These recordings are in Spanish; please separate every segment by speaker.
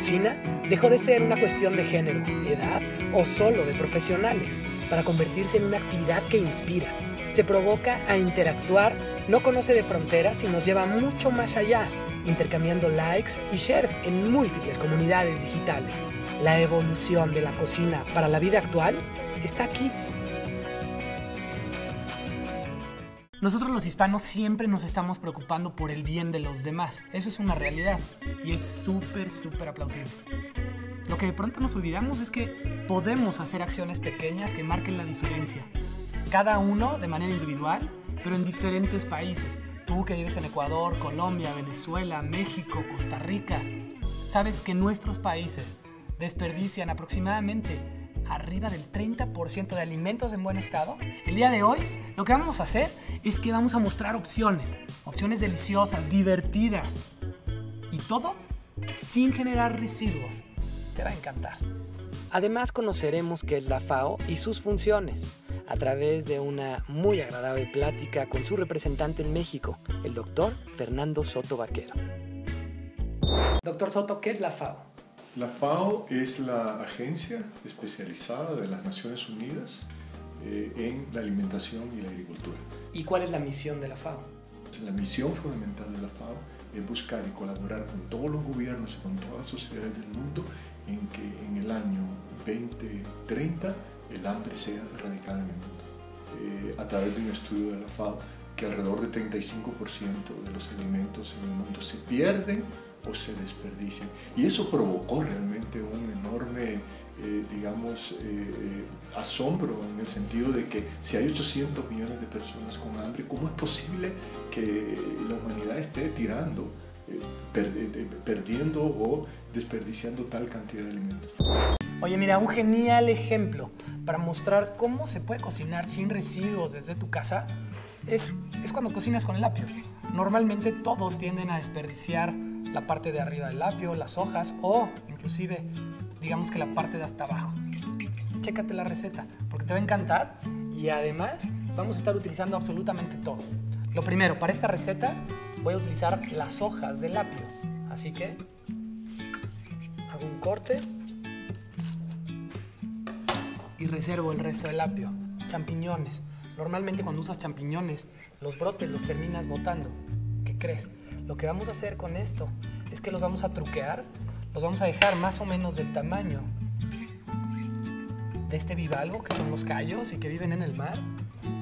Speaker 1: cocina dejó de ser una cuestión de género, edad o solo de profesionales, para convertirse en una actividad que inspira, te provoca a interactuar, no conoce de fronteras y nos lleva mucho más allá, intercambiando likes y shares en múltiples comunidades digitales. La evolución de la cocina para la vida actual está aquí. Nosotros los hispanos siempre nos estamos preocupando por el bien de los demás. Eso es una realidad y es súper, súper aplausible. Lo que de pronto nos olvidamos es que podemos hacer acciones pequeñas que marquen la diferencia. Cada uno de manera individual, pero en diferentes países. Tú que vives en Ecuador, Colombia, Venezuela, México, Costa Rica, sabes que nuestros países desperdician aproximadamente arriba del 30% de alimentos en buen estado, el día de hoy lo que vamos a hacer es que vamos a mostrar opciones, opciones deliciosas, divertidas y todo sin generar residuos. Te va a encantar. Además conoceremos qué es la FAO y sus funciones a través de una muy agradable plática con su representante en México, el doctor Fernando Soto Vaquero. Doctor Soto, ¿qué es la FAO?
Speaker 2: La FAO es la agencia especializada de las Naciones Unidas eh, en la alimentación y la agricultura.
Speaker 1: ¿Y cuál es la misión de la FAO?
Speaker 2: La misión fundamental de la FAO es buscar y colaborar con todos los gobiernos y con todas las sociedades del mundo en que en el año 2030 el hambre sea erradicada en el mundo. Eh, a través de un estudio de la FAO, que alrededor del 35% de los alimentos en el mundo se pierden o se desperdician. Y eso provocó realmente un enorme, eh, digamos, eh, asombro en el sentido de que si hay 800 millones de personas con hambre, ¿cómo es posible que la humanidad esté tirando, perdiendo o desperdiciando tal cantidad de alimentos?
Speaker 1: Oye, mira, un genial ejemplo para mostrar cómo se puede cocinar sin residuos desde tu casa es, es cuando cocinas con el apio. Normalmente todos tienden a desperdiciar la parte de arriba del apio, las hojas o inclusive digamos que la parte de hasta abajo. Chécate la receta porque te va a encantar y además vamos a estar utilizando absolutamente todo. Lo primero, para esta receta voy a utilizar las hojas del apio. Así que hago un corte y reservo el resto del apio. Champiñones. Normalmente cuando usas champiñones, los brotes los terminas botando. ¿Qué crees? Lo que vamos a hacer con esto es que los vamos a truquear, los vamos a dejar más o menos del tamaño de este bivalvo, que son los callos y que viven en el mar.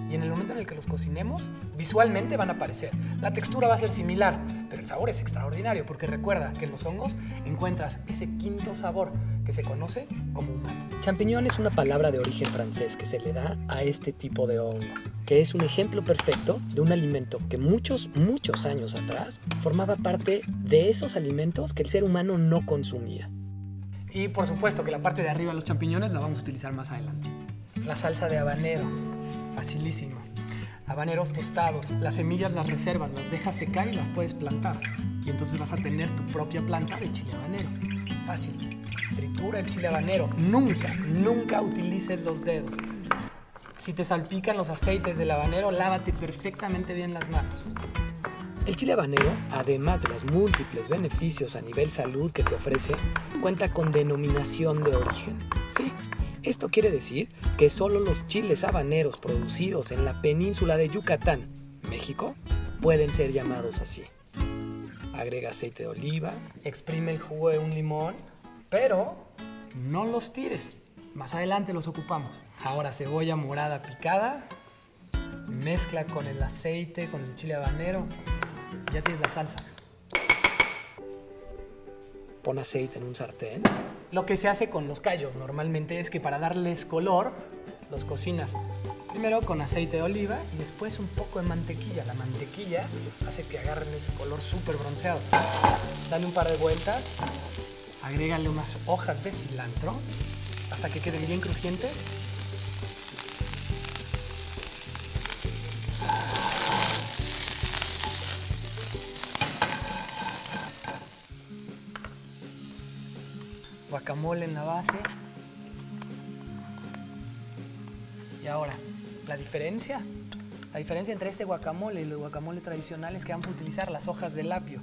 Speaker 1: Y en el momento en el que los cocinemos, visualmente van a aparecer. La textura va a ser similar, pero el sabor es extraordinario, porque recuerda que en los hongos encuentras ese quinto sabor que se conoce como humano. Champiñón es una palabra de origen francés que se le da a este tipo de hongo, que es un ejemplo perfecto de un alimento que muchos, muchos años atrás formaba parte de esos alimentos que el ser humano no consumía. Y por supuesto que la parte de arriba de los champiñones la vamos a utilizar más adelante. La salsa de habanero, facilísimo. Habaneros tostados, las semillas las reservas, las dejas secar y las puedes plantar. Y entonces vas a tener tu propia planta de chile habanero. Fácil. Tritura el chile habanero. Nunca, nunca utilices los dedos. Si te salpican los aceites del habanero, lávate perfectamente bien las manos. El chile habanero, además de los múltiples beneficios a nivel salud que te ofrece, cuenta con denominación de origen. Sí, esto quiere decir que solo los chiles habaneros producidos en la península de Yucatán, México, pueden ser llamados así. Agrega aceite de oliva, exprime el jugo de un limón, pero no los tires. Más adelante los ocupamos. Ahora cebolla morada picada, mezcla con el aceite, con el chile habanero ya tienes la salsa. Pon aceite en un sartén. Lo que se hace con los callos normalmente es que para darles color, los cocinas primero con aceite de oliva y después un poco de mantequilla. La mantequilla hace que agarren ese color súper bronceado. Dale un par de vueltas, agrégale unas hojas de cilantro hasta que queden bien crujientes guacamole en la base. Y ahora, la diferencia. La diferencia entre este guacamole y el guacamole tradicional es que vamos a utilizar las hojas del apio.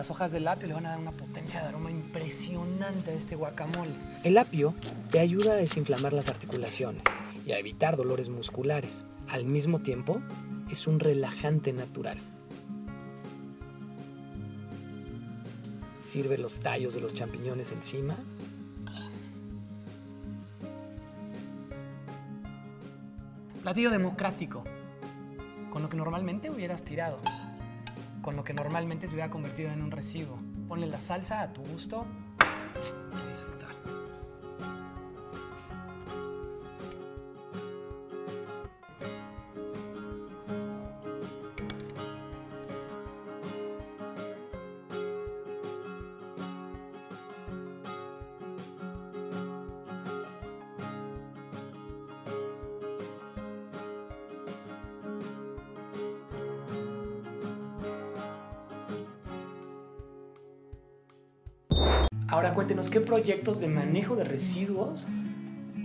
Speaker 1: Las hojas del apio le van a dar una potencia de aroma impresionante a este guacamole. El apio te ayuda a desinflamar las articulaciones y a evitar dolores musculares. Al mismo tiempo, es un relajante natural. Sirve los tallos de los champiñones encima. Platillo democrático, con lo que normalmente hubieras tirado, con lo que normalmente se hubiera convertido en un residuo. Ponle la salsa a tu gusto y Ahora cuéntenos qué proyectos de manejo de residuos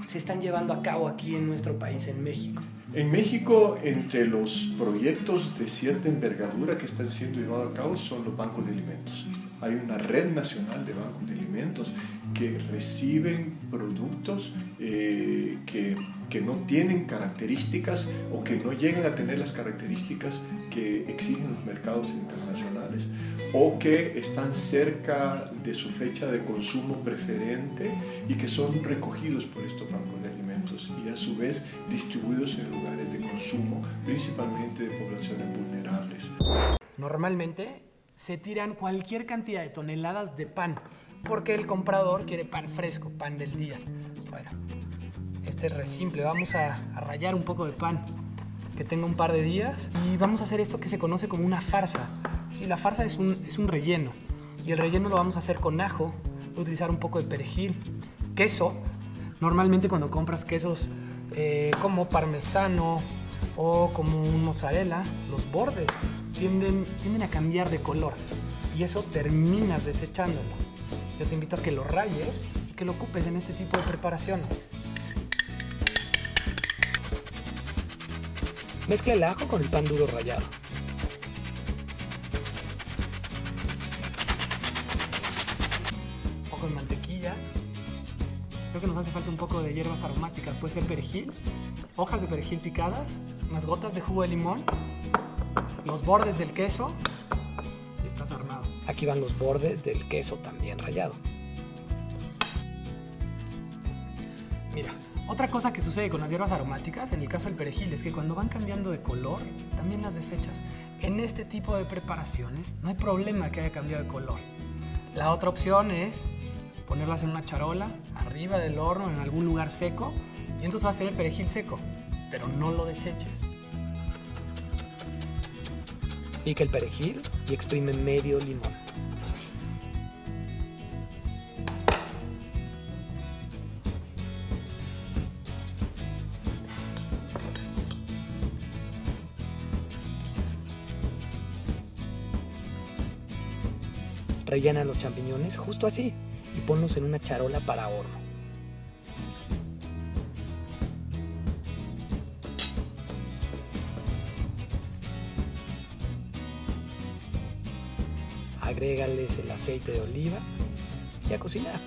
Speaker 1: se están llevando a cabo aquí en nuestro país, en México.
Speaker 2: En México, entre los proyectos de cierta envergadura que están siendo llevados a cabo son los bancos de alimentos. Hay una red nacional de bancos de alimentos que reciben productos eh, que, que no tienen características o que no llegan a tener las características que exigen los mercados internacionales o que están cerca de su fecha de consumo preferente y que son recogidos por estos bancos de alimentos y a su vez distribuidos en lugares de consumo, principalmente de poblaciones vulnerables.
Speaker 1: Normalmente se tiran cualquier cantidad de toneladas de pan porque el comprador quiere pan fresco, pan del día. Este es re simple, vamos a, a rallar un poco de pan que tenga un par de días y vamos a hacer esto que se conoce como una farsa. Sí, la farsa es un, es un relleno y el relleno lo vamos a hacer con ajo, voy a utilizar un poco de perejil, queso. Normalmente cuando compras quesos eh, como parmesano o como un mozzarella, los bordes tienden, tienden a cambiar de color y eso terminas desechándolo. Yo te invito a que lo rayes y que lo ocupes en este tipo de preparaciones. Mezcla el ajo con el pan duro rallado. Un poco de mantequilla. Creo que nos hace falta un poco de hierbas aromáticas. Puede ser perejil, hojas de perejil picadas, unas gotas de jugo de limón, los bordes del queso y estás armado. Aquí van los bordes del queso también rallado. Mira, otra cosa que sucede con las hierbas aromáticas, en el caso del perejil, es que cuando van cambiando de color, también las desechas. En este tipo de preparaciones no hay problema que haya cambiado de color. La otra opción es ponerlas en una charola, arriba del horno, en algún lugar seco, y entonces vas a tener perejil seco, pero no lo deseches. Pica el perejil y exprime medio limón. Rellena los champiñones justo así y ponlos en una charola para horno. Agrégales el aceite de oliva y a cocinar.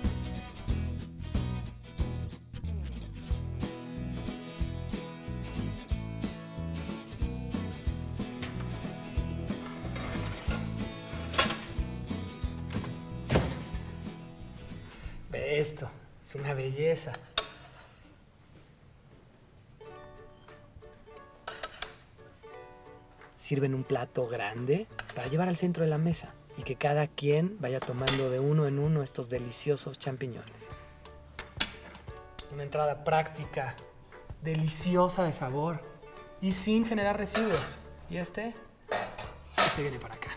Speaker 1: Esto, es una belleza. Sirven un plato grande para llevar al centro de la mesa y que cada quien vaya tomando de uno en uno estos deliciosos champiñones. Una entrada práctica, deliciosa de sabor y sin generar residuos. Y este, este viene para acá.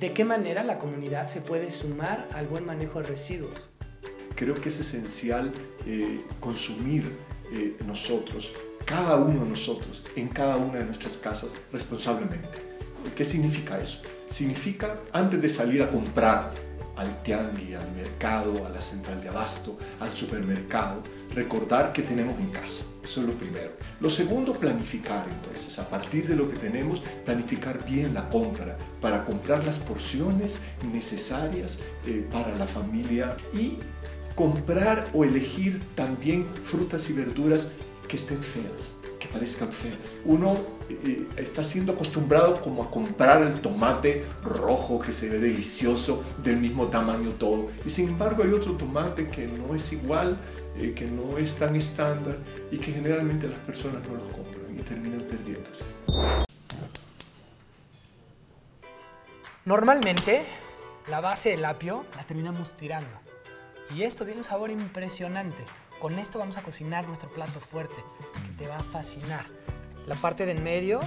Speaker 1: ¿De qué manera la comunidad se puede sumar al buen manejo de residuos?
Speaker 2: Creo que es esencial eh, consumir eh, nosotros, cada uno de nosotros, en cada una de nuestras casas responsablemente. ¿Qué significa eso? Significa antes de salir a comprar al tianguis, al mercado, a la central de abasto, al supermercado, recordar que tenemos en casa. Eso es lo primero. Lo segundo, planificar entonces. A partir de lo que tenemos, planificar bien la compra para comprar las porciones necesarias eh, para la familia y comprar o elegir también frutas y verduras que estén feas que parezcan feas. Uno eh, está siendo acostumbrado como a comprar el tomate rojo que se ve delicioso, del mismo tamaño todo. Y sin embargo hay otro tomate que no es igual, eh, que no es tan estándar y que generalmente las personas no los compran y terminan perdiéndose.
Speaker 1: Normalmente la base del apio la terminamos tirando. Y esto tiene un sabor impresionante. Con esto vamos a cocinar nuestro plato fuerte, que te va a fascinar. La parte del medio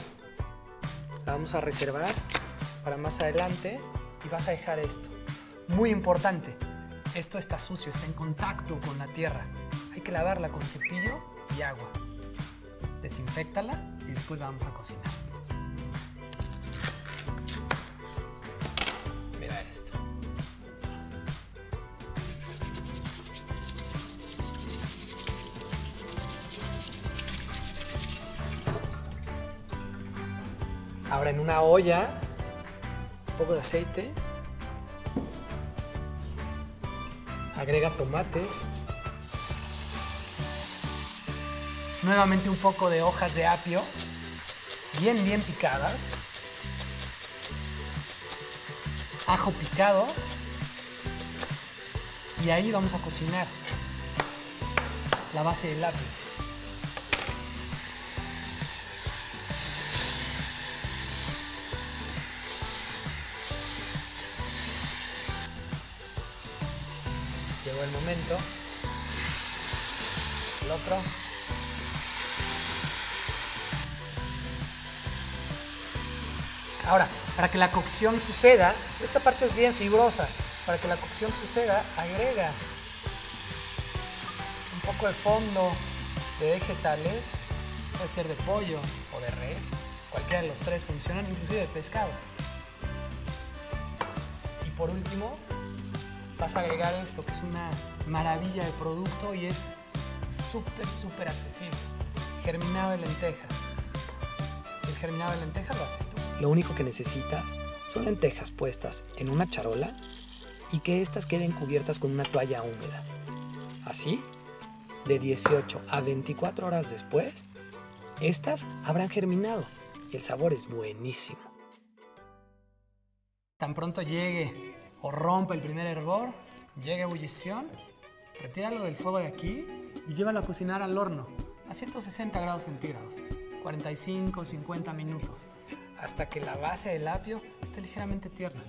Speaker 1: la vamos a reservar para más adelante y vas a dejar esto. Muy importante, esto está sucio, está en contacto con la tierra. Hay que lavarla con cepillo y agua. Desinfectala y después la vamos a cocinar. Ahora en una olla, un poco de aceite. Agrega tomates. Nuevamente un poco de hojas de apio, bien, bien picadas. Ajo picado. Y ahí vamos a cocinar la base del apio. El momento. El otro. Ahora, para que la cocción suceda, esta parte es bien fibrosa. Para que la cocción suceda, agrega un poco de fondo de vegetales, puede ser de pollo o de res, cualquiera de los tres funcionan, inclusive de pescado. Y por último, vas a agregar esto, que es una maravilla de producto y es súper, súper accesible. Germinado de lenteja. El germinado de lenteja lo haces tú. Lo único que necesitas son lentejas puestas en una charola y que éstas queden cubiertas con una toalla húmeda. Así, de 18 a 24 horas después, estas habrán germinado y el sabor es buenísimo. Tan pronto llegue o rompe el primer hervor, llega a ebullición, retíralo del fuego de aquí y llévalo a cocinar al horno a 160 grados centígrados, 45 50 minutos, hasta que la base del apio esté ligeramente tierna.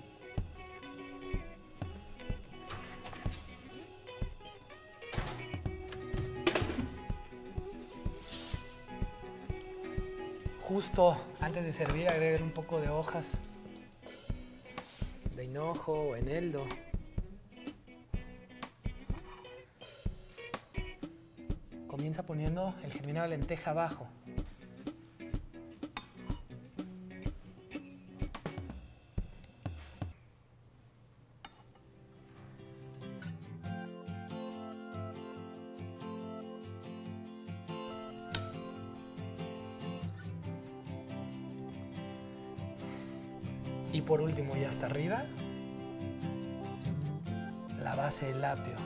Speaker 1: Justo antes de servir, agregar un poco de hojas hinojo o eneldo. Comienza poniendo el germinado lenteja abajo. Y por último, y hasta arriba, apio.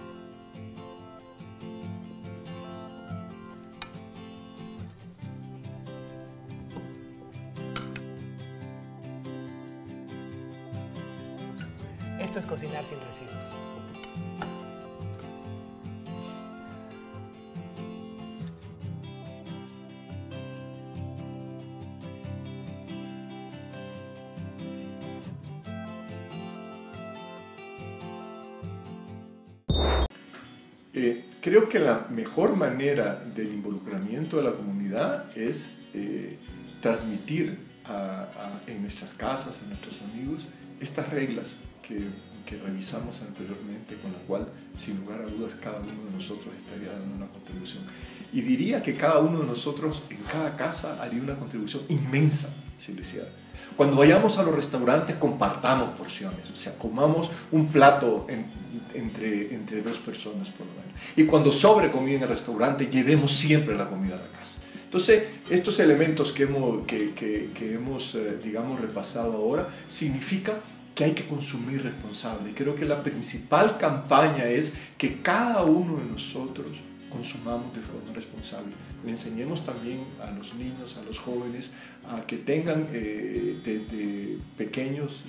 Speaker 1: Esto es cocinar sin residuos.
Speaker 2: Creo que la mejor manera del involucramiento de la comunidad es eh, transmitir en nuestras casas, a nuestros amigos, estas reglas que, revisamos anteriormente, con la cual, sin lugar a dudas, cada uno de nosotros estaría dando una contribución. Y diría que cada uno de nosotros en cada casa haría una contribución inmensa si lo hiciera. Cuando vayamos a los restaurantes, compartamos porciones, o sea, comamos un plato entre, entre dos personas por lo menos. Y cuando sobre comida en el restaurante, llevemos siempre la comida a la casa. Entonces, estos elementos que hemos, que, que, que hemos eh, digamos, repasado ahora, significa que hay que consumir responsable. Creo que la principal campaña es que cada uno de nosotros consumamos de forma responsable. Le enseñemos también a los niños, a los jóvenes, a que tengan eh, de, pequeños,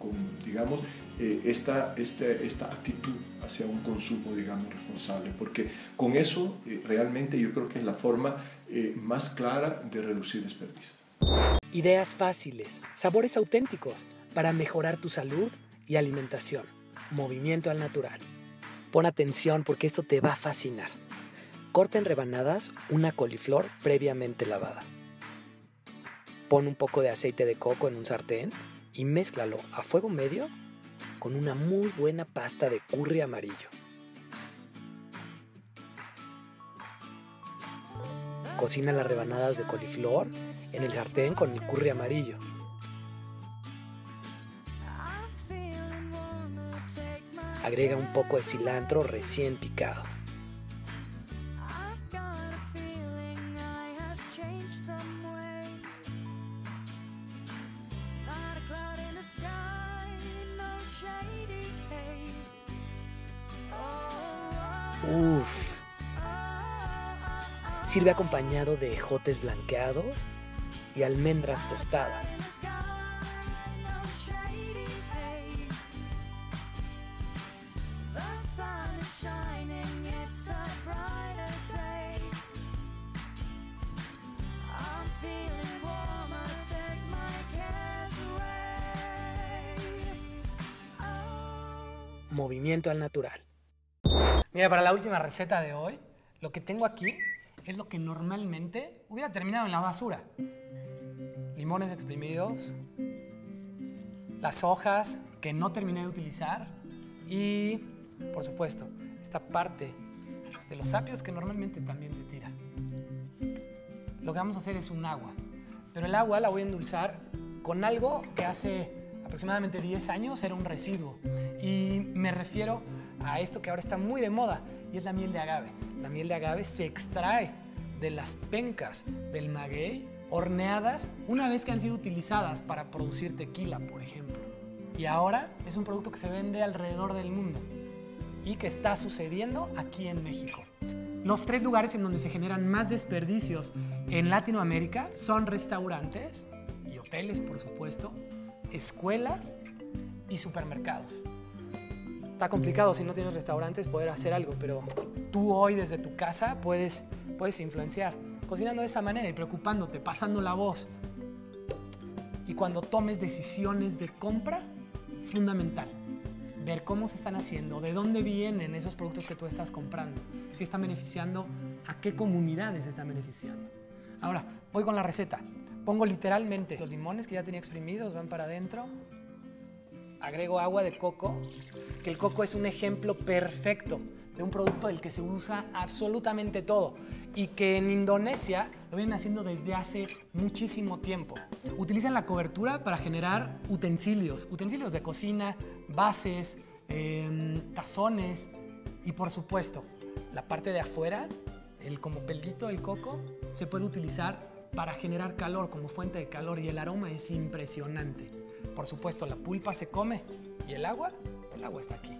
Speaker 2: con, digamos, eh, esta, este, esta actitud hacia un consumo, digamos, responsable, porque con eso eh, realmente yo creo que es la forma más clara de reducir desperdicios.
Speaker 1: Ideas fáciles, sabores auténticos para mejorar tu salud y alimentación. Movimiento al natural. Pon atención porque esto te va a fascinar. Corta en rebanadas una coliflor previamente lavada. Pon un poco de aceite de coco en un sartén y mézclalo a fuego medio con una muy buena pasta de curry amarillo. Cocina las rebanadas de coliflor en el sartén con el curry amarillo. Agrega un poco de cilantro recién picado. Uf. Sirve acompañado de ejotes blanqueados y almendras tostadas. Movimiento al natural. Mira, para la última receta de hoy, lo que tengo aquí es lo que normalmente hubiera terminado en la basura. Limones exprimidos, las hojas que no terminé de utilizar y, por supuesto, esta parte de los sapios que normalmente también se tira. Lo que vamos a hacer es un agua, pero el agua la voy a endulzar con algo que hace aproximadamente 10 años era un residuo y me refiero a esto que ahora está muy de moda y es la miel de agave. La miel de agave se extrae de las pencas del maguey horneadas una vez que han sido utilizadas para producir tequila, por ejemplo. Y ahora es un producto que se vende alrededor del mundo y que está sucediendo aquí en México. Los tres lugares en donde se generan más desperdicios en Latinoamérica son restaurantes y hoteles, por supuesto, escuelas y supermercados está complicado si no tienes restaurantes poder hacer algo, pero tú hoy desde tu casa puedes, puedes influenciar, cocinando de esta manera y preocupándote, pasando la voz. Y cuando tomes decisiones de compra, fundamental, ver cómo se están haciendo, de dónde vienen esos productos que tú estás comprando, si están beneficiando, a qué comunidades están beneficiando. Ahora, voy con la receta. Pongo literalmente los limones que ya tenía exprimidos, van para adentro, agrego agua de coco, que el coco es un ejemplo perfecto de un producto del que se usa absolutamente todo y que en Indonesia lo vienen haciendo desde hace muchísimo tiempo. Utilizan la cobertura para generar utensilios, utensilios de cocina, bases, em, tazones y por supuesto la parte de afuera, el como pelito del coco, se puede utilizar para generar calor como fuente de calor y el aroma es impresionante. Por supuesto, la pulpa se come y el agua, el agua está aquí.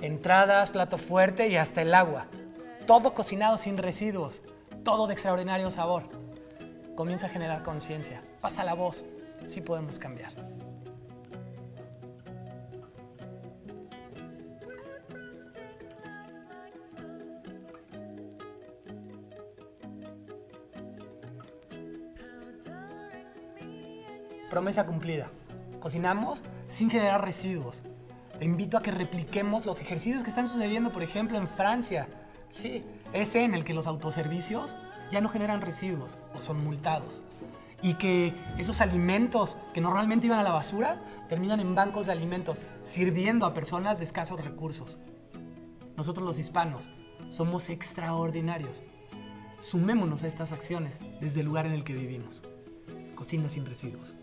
Speaker 1: Entradas, plato fuerte y hasta el agua. Todo cocinado sin residuos, todo de extraordinario sabor. Comienza a generar conciencia, pasa la voz, sí podemos cambiar. Promesa cumplida. Cocinamos sin generar residuos. Te invito a que repliquemos los ejercicios que están sucediendo, por ejemplo, en Francia. Sí, ese en el que los autoservicios ya no generan residuos o son multados. Y que esos alimentos que normalmente iban a la basura terminan en bancos de alimentos, sirviendo a personas de escasos recursos. Nosotros los hispanos somos extraordinarios. Sumémonos a estas acciones desde el lugar en el que vivimos. Cocina sin residuos.